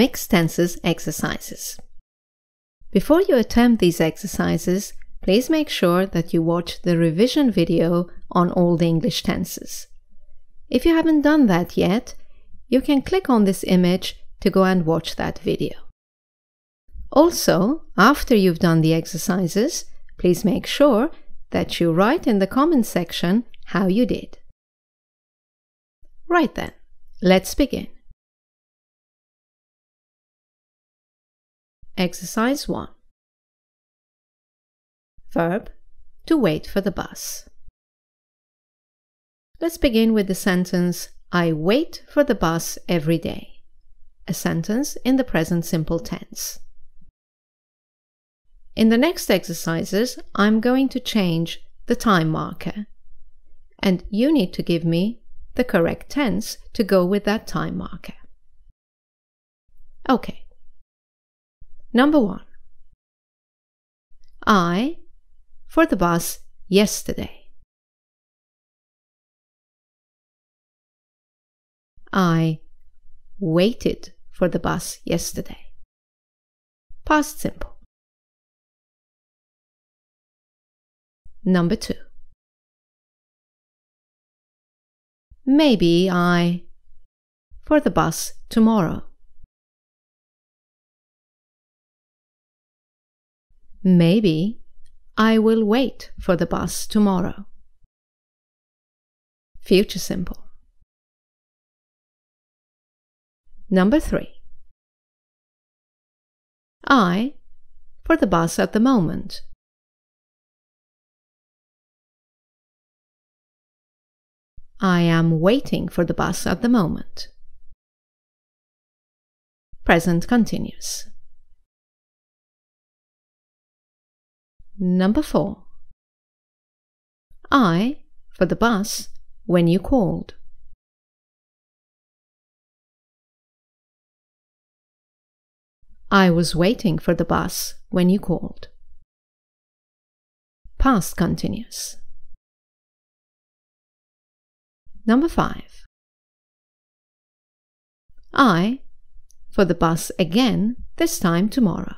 Mixed Tenses exercises. Before you attempt these exercises, please make sure that you watch the revision video on all the English tenses. If you haven't done that yet, you can click on this image to go and watch that video. Also, after you've done the exercises, please make sure that you write in the comment section how you did. Right then, let's begin. Exercise 1 Verb to wait for the bus. Let's begin with the sentence I wait for the bus every day. A sentence in the present simple tense. In the next exercises, I'm going to change the time marker. And you need to give me the correct tense to go with that time marker. Okay, Number one. I for the bus yesterday. I waited for the bus yesterday. Past simple. Number two. Maybe I for the bus tomorrow. Maybe I will wait for the bus tomorrow. Future simple. Number three. I for the bus at the moment. I am waiting for the bus at the moment. Present continuous. Number four. I for the bus when you called. I was waiting for the bus when you called. Past continuous. Number five. I for the bus again, this time tomorrow.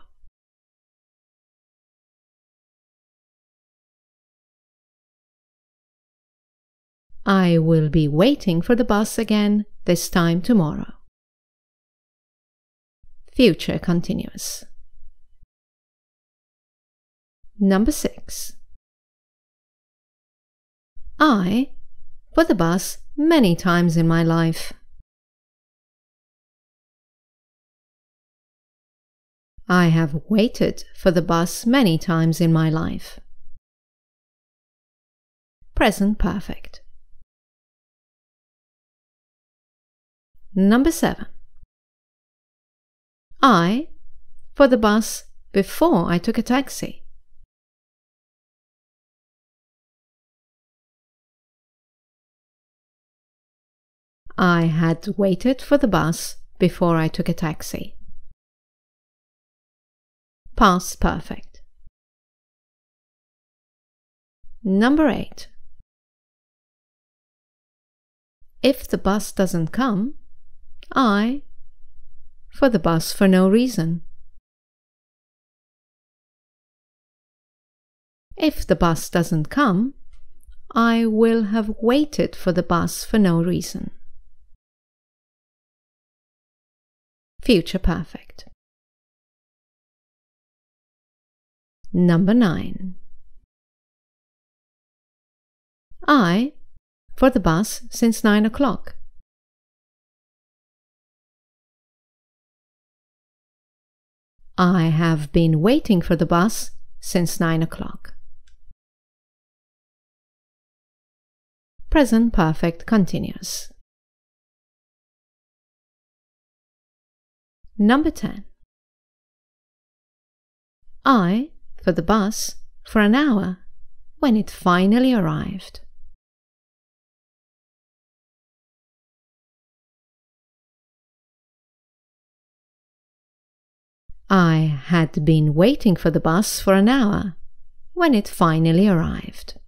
I will be waiting for the bus again, this time tomorrow. Future continuous. Number 6. I for the bus many times in my life. I have waited for the bus many times in my life. Present perfect. Number 7. I for the bus before I took a taxi. I had waited for the bus before I took a taxi. Past perfect. Number 8. If the bus doesn't come, I for the bus for no reason. If the bus doesn't come, I will have waited for the bus for no reason. Future perfect. Number 9. I for the bus since 9 o'clock. I have been waiting for the bus since nine o'clock. Present perfect continuous. Number 10. I for the bus for an hour when it finally arrived. I had been waiting for the bus for an hour when it finally arrived.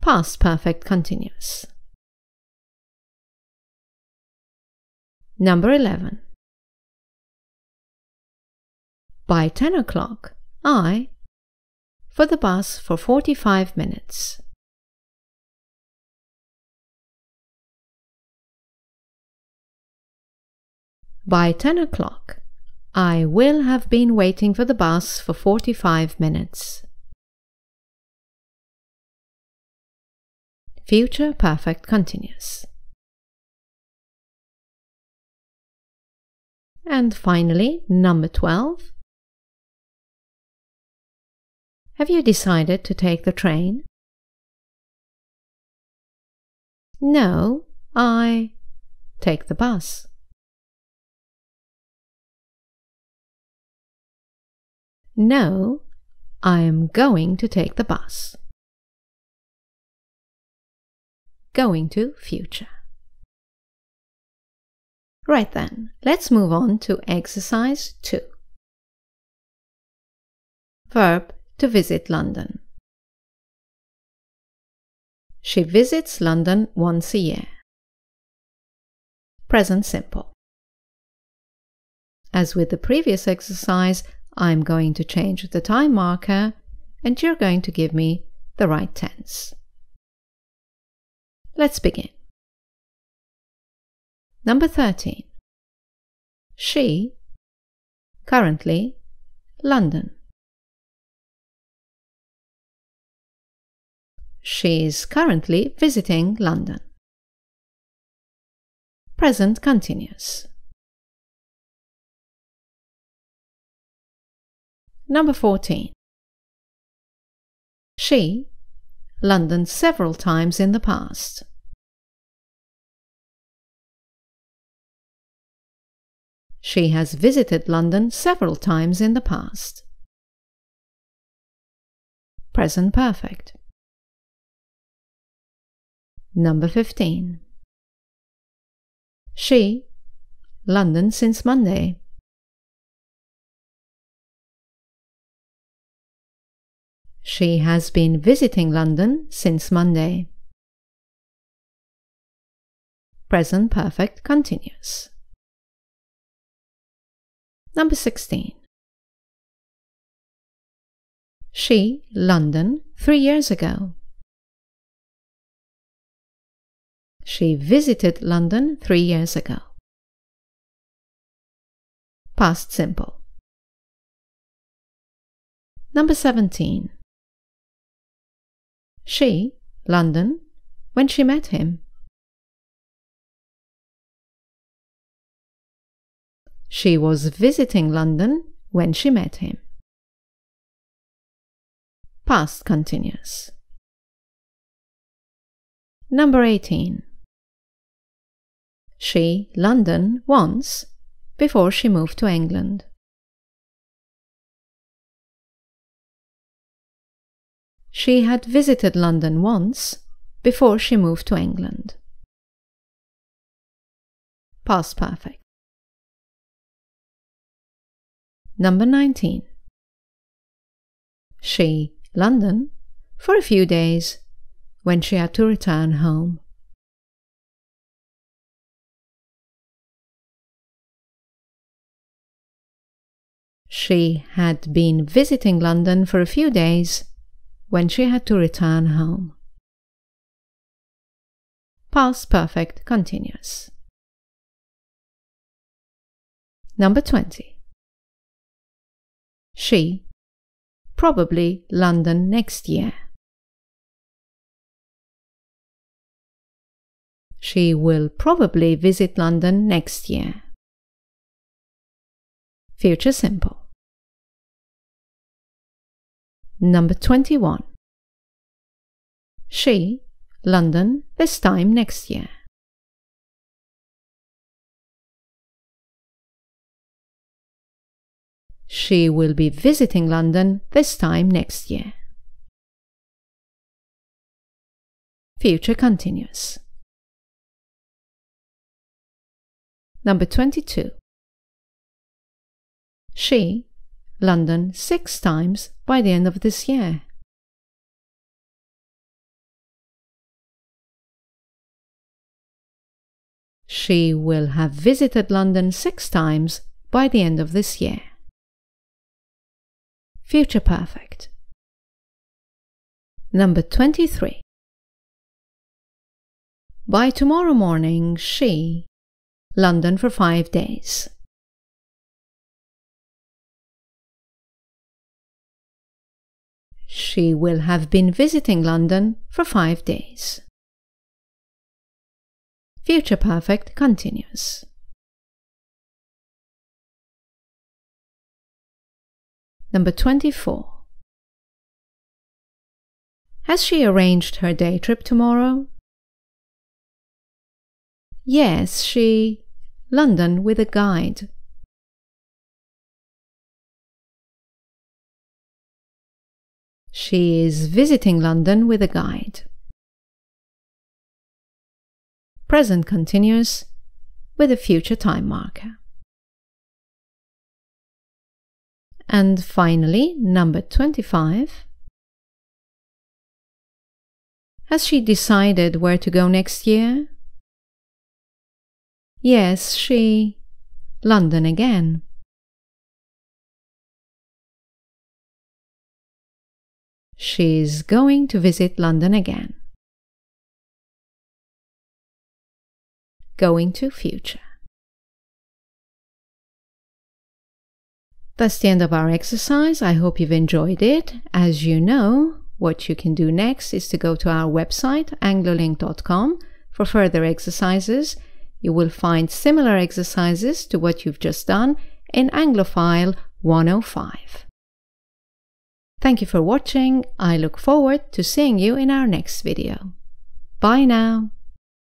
Past perfect continuous. Number 11. By 10 o'clock, I, for the bus for 45 minutes. By 10 o'clock, I will have been waiting for the bus for 45 minutes. Future Perfect Continuous. And finally, number 12. Have you decided to take the train? No, I take the bus. No, I am going to take the bus. Going to future. Right then, let's move on to exercise 2. Verb to visit London. She visits London once a year. Present simple. As with the previous exercise, I'm going to change the time marker and you're going to give me the right tense. Let's begin. Number 13. She, currently, London. She is currently visiting London. Present continuous. Number 14. She, London several times in the past. She has visited London several times in the past. Present perfect. Number 15. She, London since Monday. She has been visiting London since Monday. Present perfect continuous. Number 16. She, London, three years ago. She visited London three years ago. Past simple. Number 17. She, London, when she met him. She was visiting London when she met him. Past continuous. Number 18. She, London, once, before she moved to England. She had visited London once before she moved to England. Past perfect. Number 19. She, London, for a few days, when she had to return home. She had been visiting London for a few days when she had to return home. Past perfect continuous. Number 20. She. Probably London next year. She will probably visit London next year. Future simple. Number 21. She, London, this time next year. She will be visiting London this time next year. Future continuous. Number 22. She, London six times by the end of this year. She will have visited London six times by the end of this year. Future Perfect. Number 23. By tomorrow morning, she. London for five days. She will have been visiting London for five days. Future Perfect continues. Number 24. Has she arranged her day trip tomorrow? Yes, she. London with a guide. She is visiting London with a guide. Present continuous with a future time marker. And finally, number 25. Has she decided where to go next year? Yes, she. London again. She's going to visit London again. Going to future. That's the end of our exercise. I hope you've enjoyed it. As you know, what you can do next is to go to our website, anglolink.com, for further exercises. You will find similar exercises to what you've just done in Anglophile 105. Thank you for watching. I look forward to seeing you in our next video. Bye now.